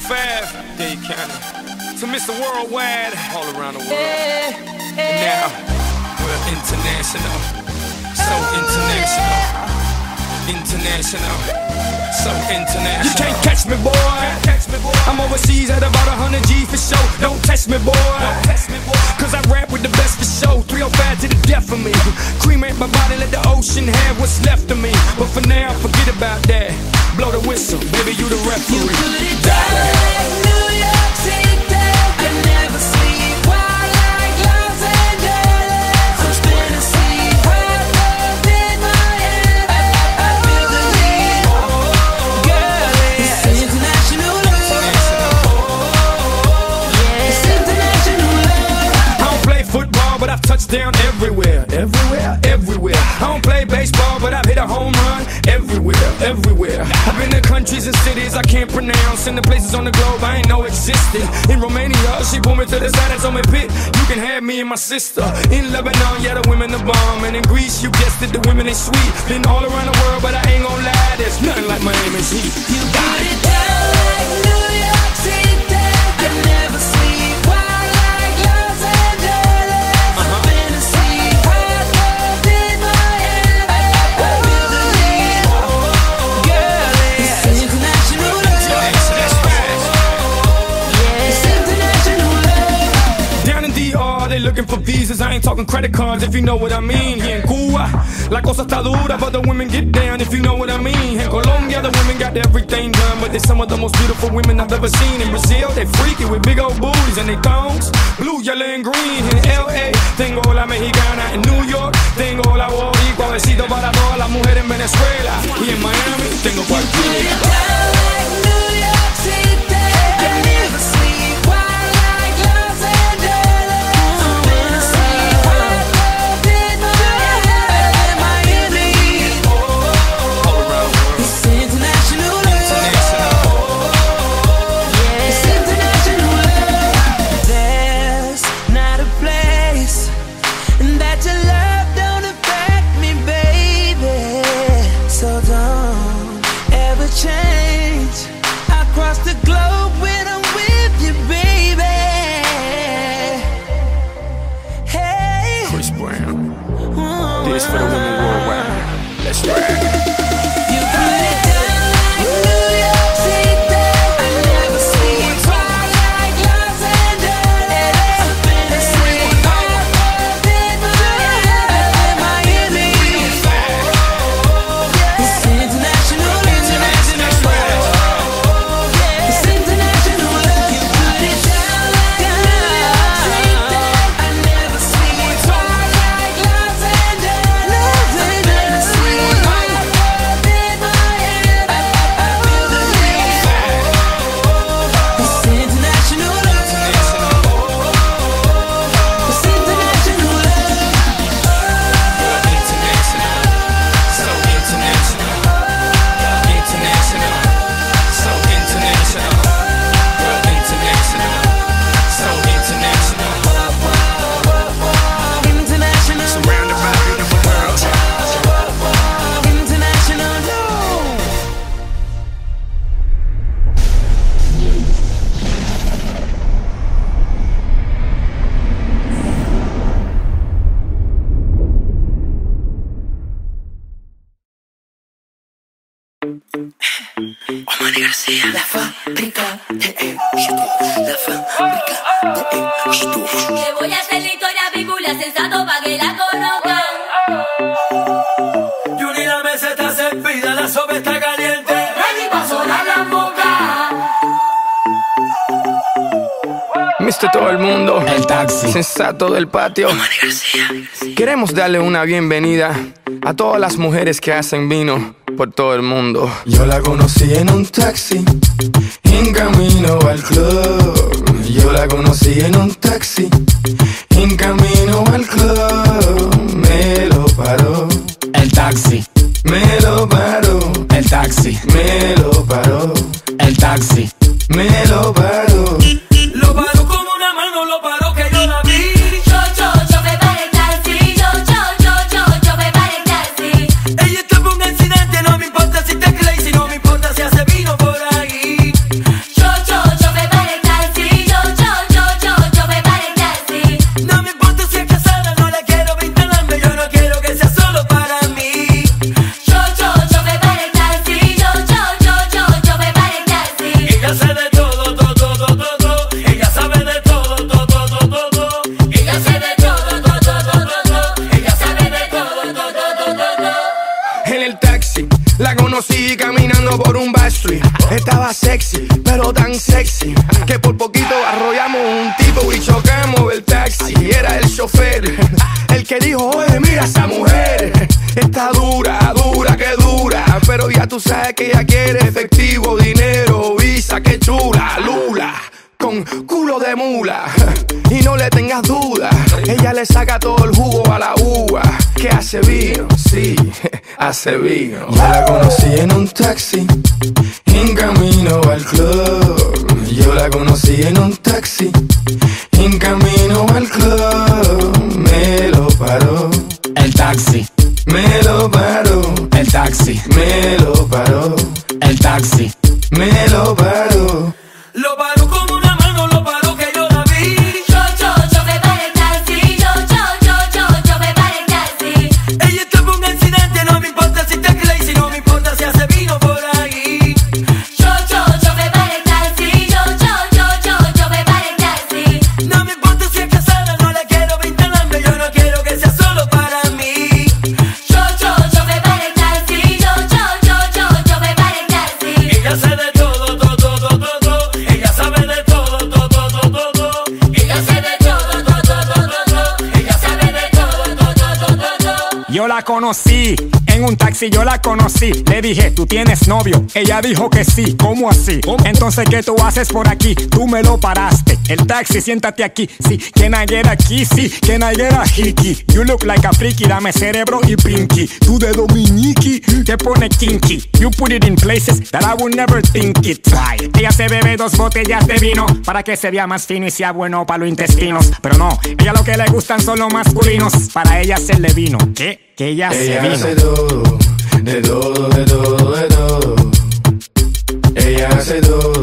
305, Dade County. To Mr. Worldwide, all around the world. And now, we're international. So oh, international. International. So international. You can't catch me, boy. I'm overseas at about 100 G for show. Don't test me, boy. Don't test me, boy. Cause I rap with the best for show. 305 to the death of me. Cremate my body, let the ocean have what's left of me. But for now, forget about that. Blow the whistle, baby, you the referee. You but I've touched down everywhere. Everywhere, everywhere. I don't play baseball, but I've hit a home run everywhere, everywhere. I've been to countries and cities I can't pronounce, and the places on the globe I ain't know existed. In Romania, she pulled me to the side and told me, Pit, you can have me and my sister. In Lebanon, yeah, the women the bomb. And in Greece, you guessed it, the women they sweet. Been all around the world, but I ain't gonna lie, there's nothing like Miami's heat. You put it down looking for visas. I ain't talking credit cards if you know what I mean. Here in Cuba, la cosa está dura, but the women get down if you know what I mean. In Colombia, the women got everything done, but they're some of the most beautiful women I've ever seen. In Brazil, they freaky with big old booties and they thongs, blue, yellow, and green. In LA, tengo la mexicana. In New York, tengo la boricua. Besito para todas las mujeres en Venezuela. Y en Miami, tengo cualquiera. La fábrica de la fábrica de. Le voy a hacer la historia bíblia sensato pa' que la conozcan. Yuri la mesa está servida, la sopa está caliente. Ready pa' sonar la boca. Mr. Todo el mundo, El taxi. sensato del patio. Omar García, Queremos darle una bienvenida a todas las mujeres que hacen vino por todo el mundo. Yo la conocí en un taxi, en camino al club. Yo la conocí en un taxi, en camino al club. Me lo paró, El taxi, me lo paró, el taxi, me lo paró, el taxi. ella quiere efectivo, dinero, visa, que chula, lula, con culo de mula. Y no le tengas duda, ella le saca todo el jugo a la uva. Que hace vino, sí, hace vino. Yo la conocí en un taxi, en camino al club. Yo la conocí en un taxi, en camino al club. tienes novio. Ella dijo que sí, ¿cómo así? Entonces, ¿qué tú haces por aquí? Tú me lo paraste. El taxi, siéntate aquí. Sí, que naguera aquí, sí, que naguera hiki. You look like a freaky, dame cerebro y pinky. Tú de dominiki, te pone kinky. You put it in places that I would never think it. Try. Ella se bebe dos botellas de vino para que se vea más fino y sea bueno para los intestinos. Pero no, ella lo que le gustan son los masculinos. Para ella se le vino. ¿Qué? Que ella, se vino. De todo, de todo, de todo. Ella hace todo.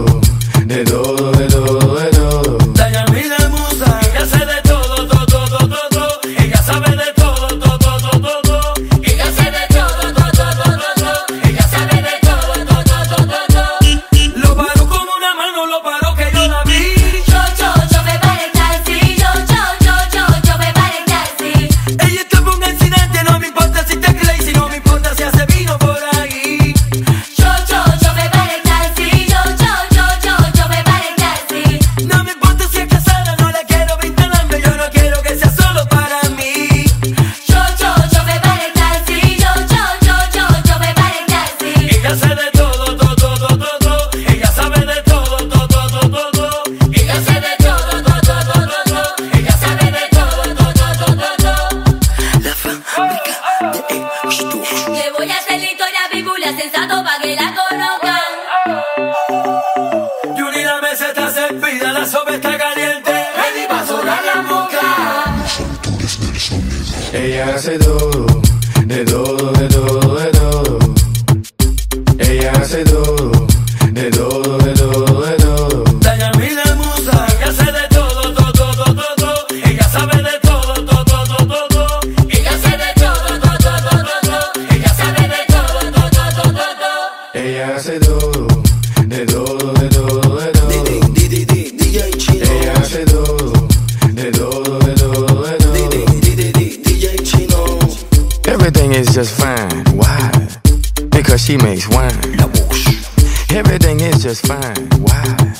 everything is just fine. Why?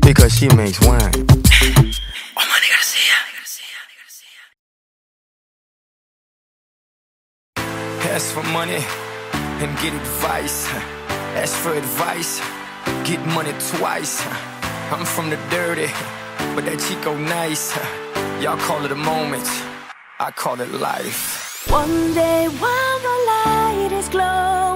Because she makes wine. Ask for money and get advice. Ask for advice, get money twice. I'm from the dirty, but that Chico nice. Y'all call it a moment, I call it life. One day while the light is glowing.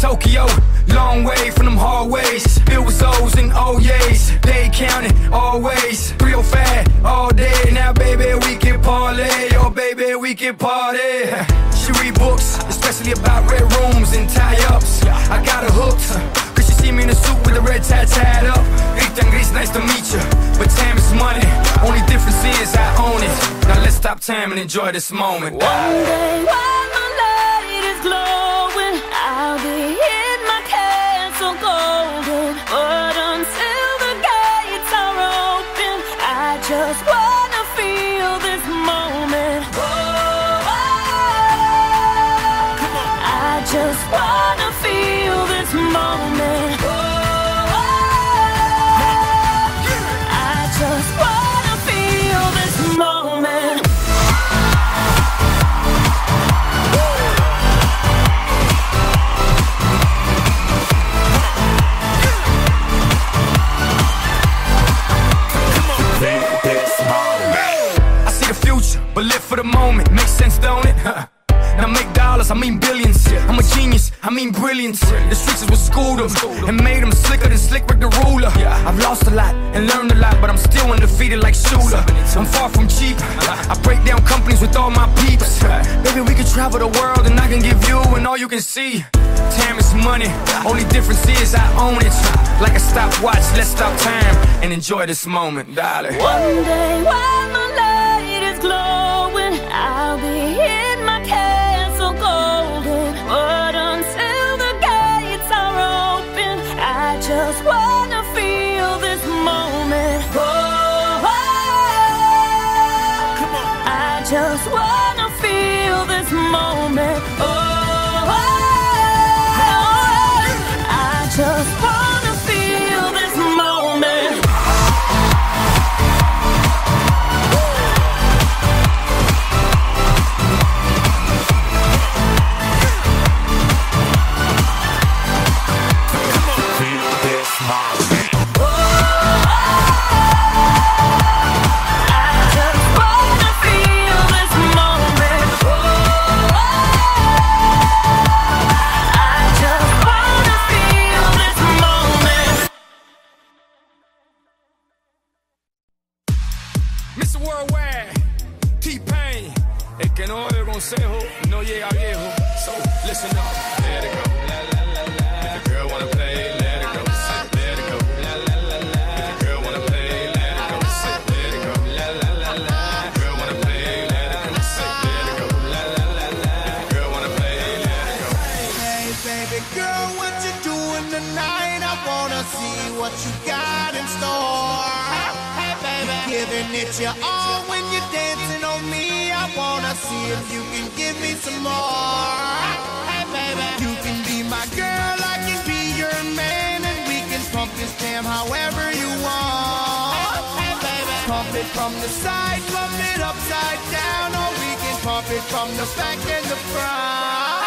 Tokyo, long way from them hallways. It was O's and oh O's, they counted always. Real fat all day. Now, baby, we can parlay. Oh, baby, we can party. She read books, especially about red rooms and tie ups. I got her hooked. Cause she see me in a suit with a red tie tied up. Gris, nice to meet you. But time is money. Only difference is I own it. Now let's stop time and enjoy this moment. One day while my light is glowing, golden. But until the gates are open, I just wanna you can see. Time is money, only difference is I own it. Like a stopwatch, let's stop time and enjoy this moment, darling. One day while my light is glowing, I'll be in your all when you're dancing on me. I wanna see if you can give me some more. Hey, baby, you can be my girl, I can be your man, and we can pump this jam however you want. Hey, baby, pump it from the side, pump it upside down, or we can pump it from the back and the front.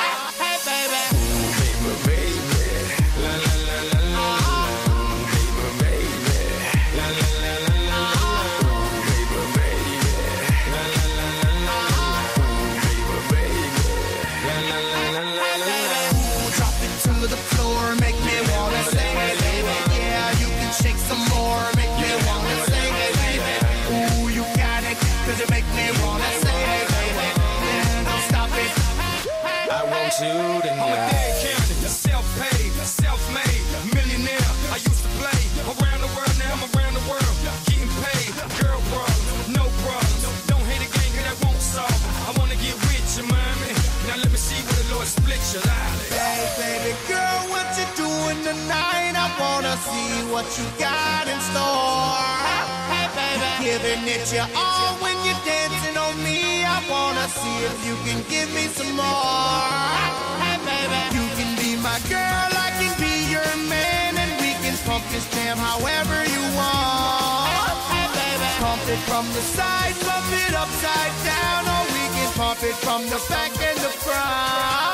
You got in store. Hey, baby, giving it your all when you're dancing on me. I wanna see if you can give me some more. Hey, baby, you can be my girl, I can be your man, and we can pump this jam however you want. Hey, baby, pump it from the side, pump it upside down, or we can pump it from the back and the front.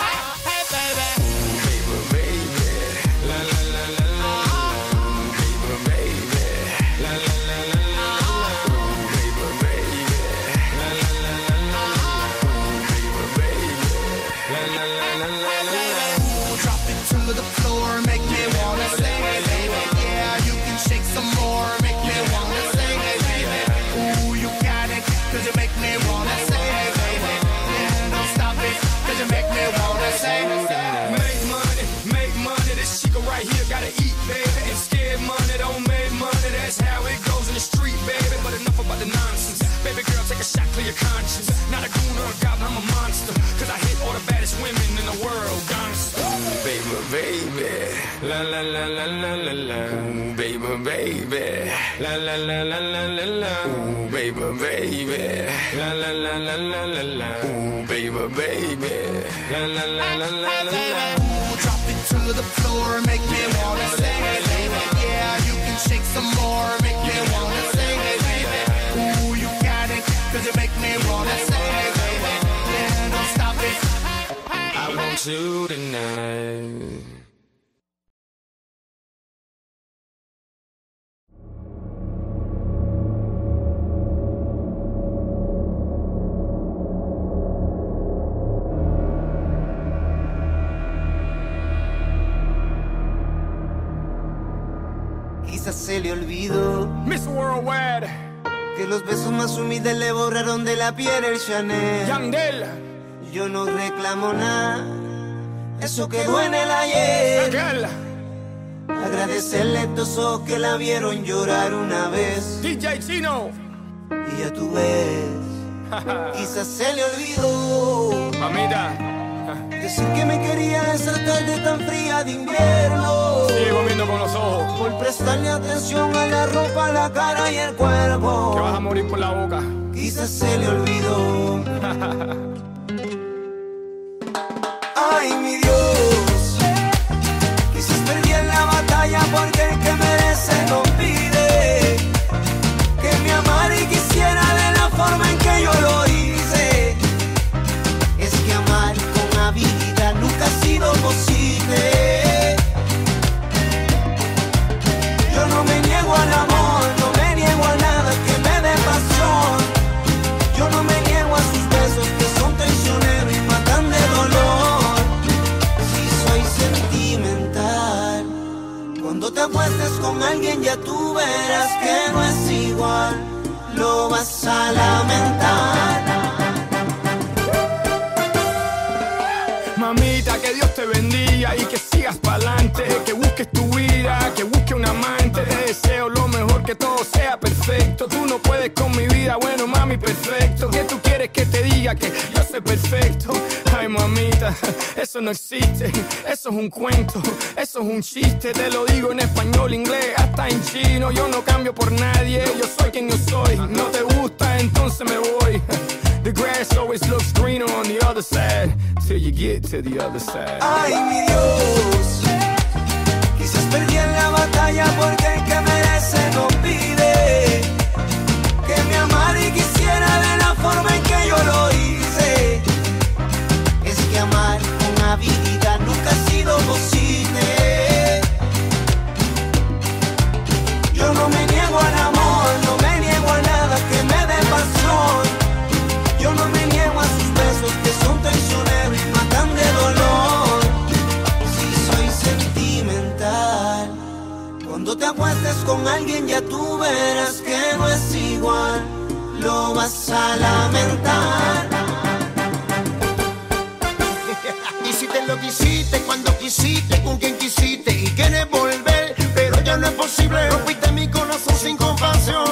Baby, baby. La la la la la la la. Ooh, baby, baby. La la la la la la la. Ooh, baby, baby. La la la la la la la. Drop it to the floor, make me wanna sing it, baby. Yeah, you can shake some more, make me wanna sing it, baby. Ooh, you got it, cause you make me wanna sing it, baby. Yeah, don't stop it. I want you tonight. Miss Worldwide, que los besos más humildes le borraron de la piel el Chanel. Yandel, Yo no reclamo nada, eso quedó en el ayer. Agradecerle a estos ojos que la vieron llorar una vez. DJ Chino, Y ya tú ves, quizás se le olvidó. Mamita, decir que me quería esa tarde tan fría de invierno. sigue comiendo con los ojos, Por prestarle atención a la ropa, la cara y el cuerpo. que vas a morir por la boca. Quizás se le olvidó. Ay, mi Dios. Perfecto. Ay, mamita, eso no existe, eso es un cuento, eso es un chiste. Te lo digo en español, inglés, hasta en chino. Yo no cambio por nadie, yo soy quien yo soy. No te gusta, entonces me voy. The grass always looks greener on the other side till you get to the other side. Ay, mi Dios. Quizás perdí en la batalla porque el que merece no pide. Que me amara y quisiera de la forma en que yo lo hice. Habilidad nunca ha sido posible. Yo no me niego al amor, no me niego a nada que me dé pasión. Yo no me niego a sus besos que son traicioneros y matan de dolor. Si soy sentimental, cuando te acuestes con alguien ya tú verás que no es igual. Lo vas a lamentar. cuando quisiste, con quien quisiste y quieres volver, pero ya no es posible. Rompiste mi corazón sin compasión.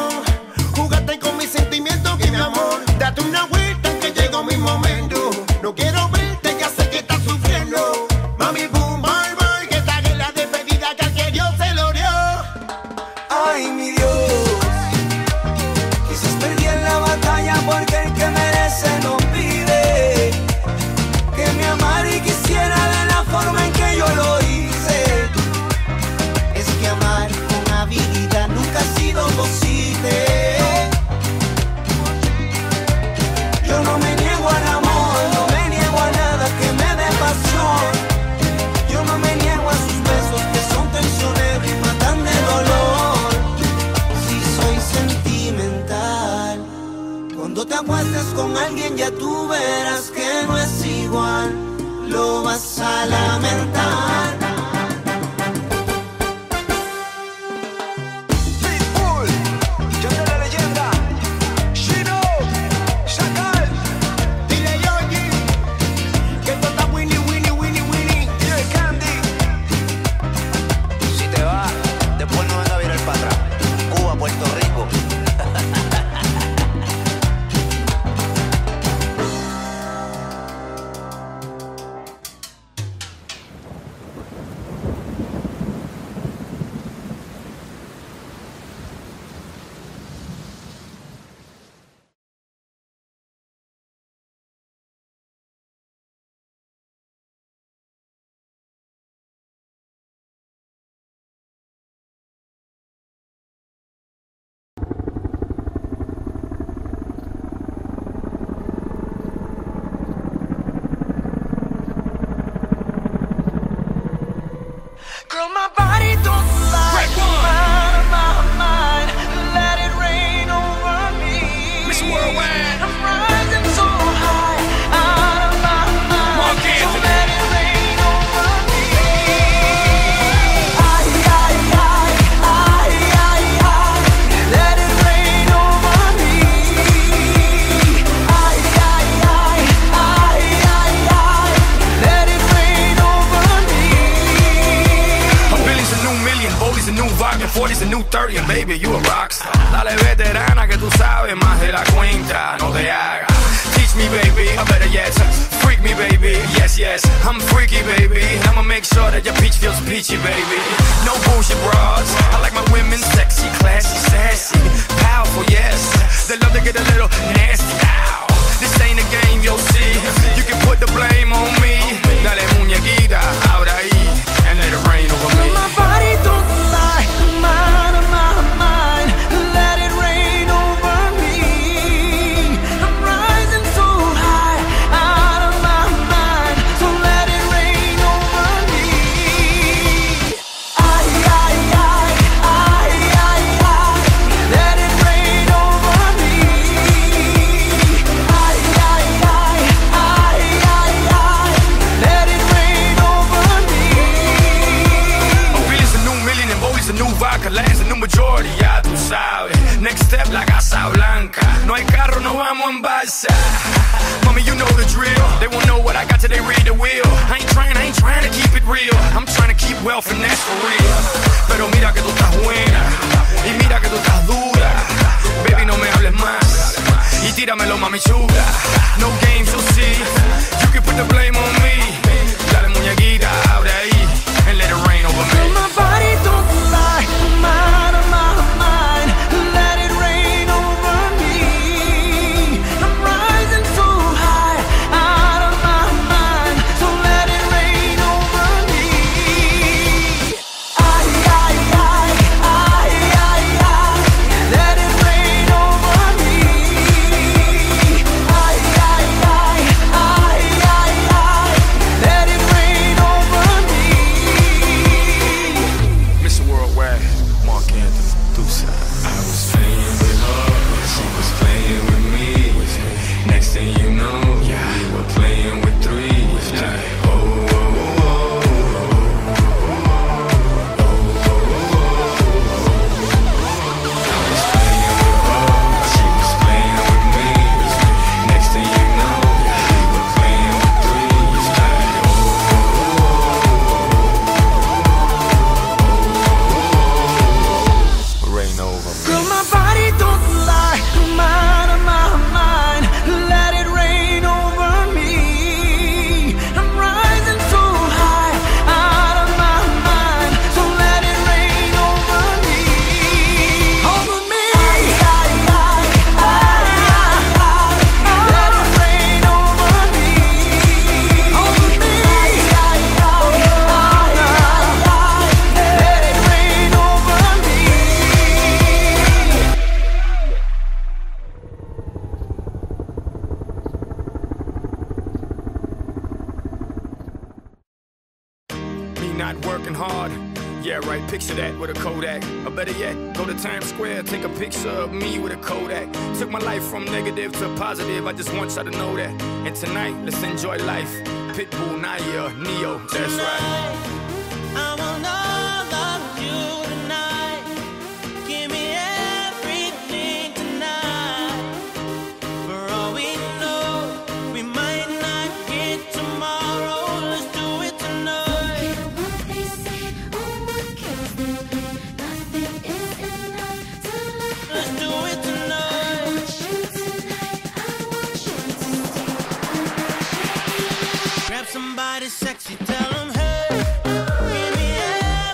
up somebody sexy, tell them, hey, give me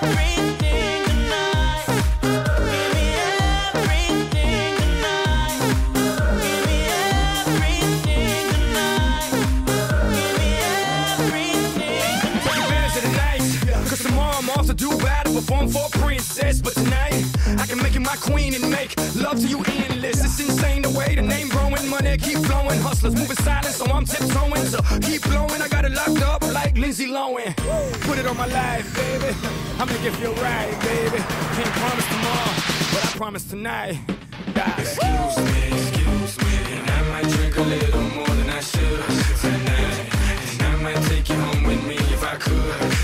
everything tonight. Give me everything tonight. Give me everything tonight. Give me everything tonight. Take advantage of the night, cause tomorrow I'm off to do battle, perform for a princess. But tonight, I can make you my queen and make love to you down there, keep flowing. Hustlers moving silent, so I'm tiptoeing. So keep blowing, I got it locked up like Lindsay Lohan. Put it on my life, baby. I'm gonna give you a ride, baby. Can't promise tomorrow, but I promise tonight. Die. Excuse me, excuse me, and I might drink a little more than I should tonight. And I might take you home with me if I could.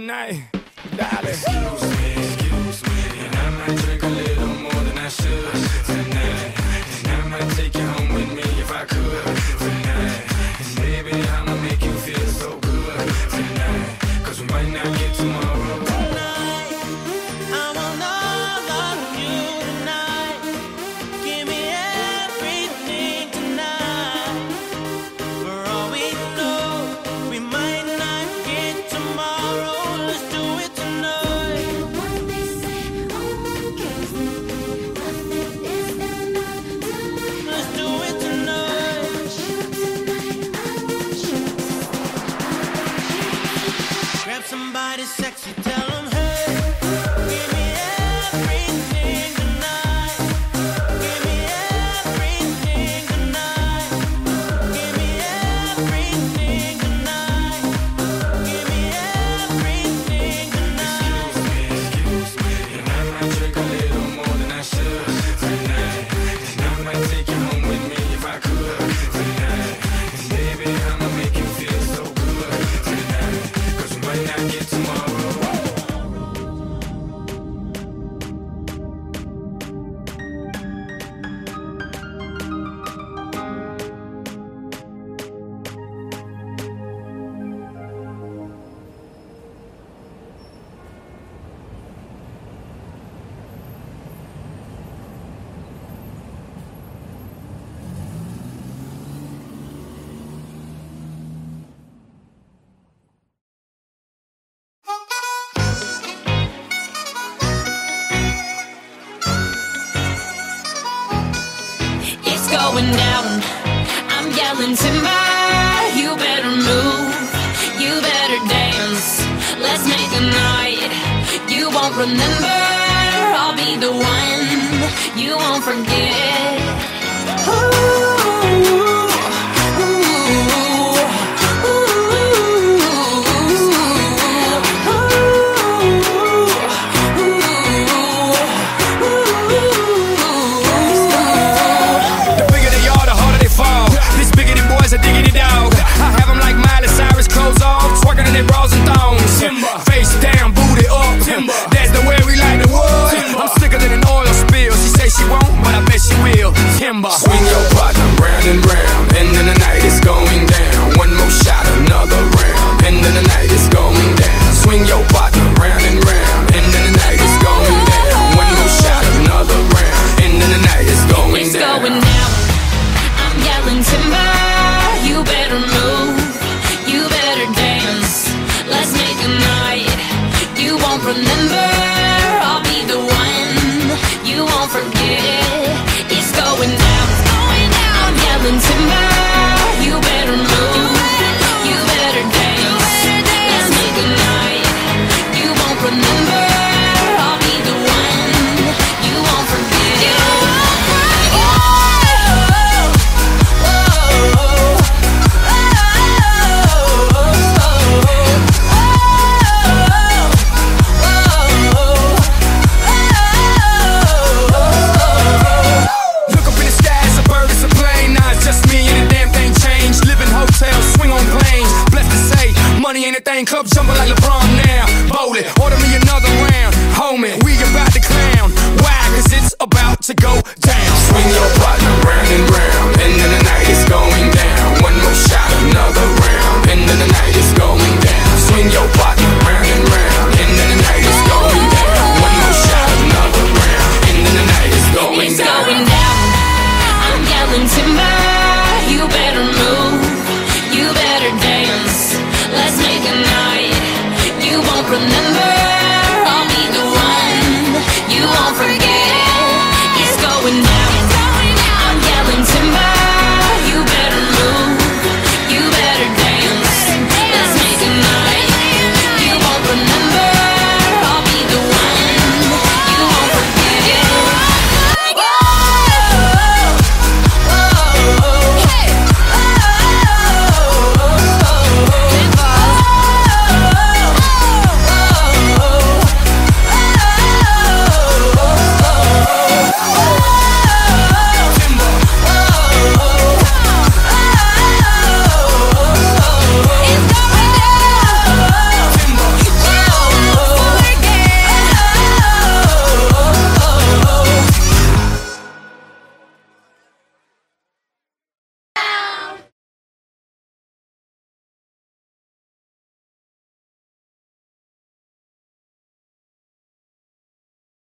tonight.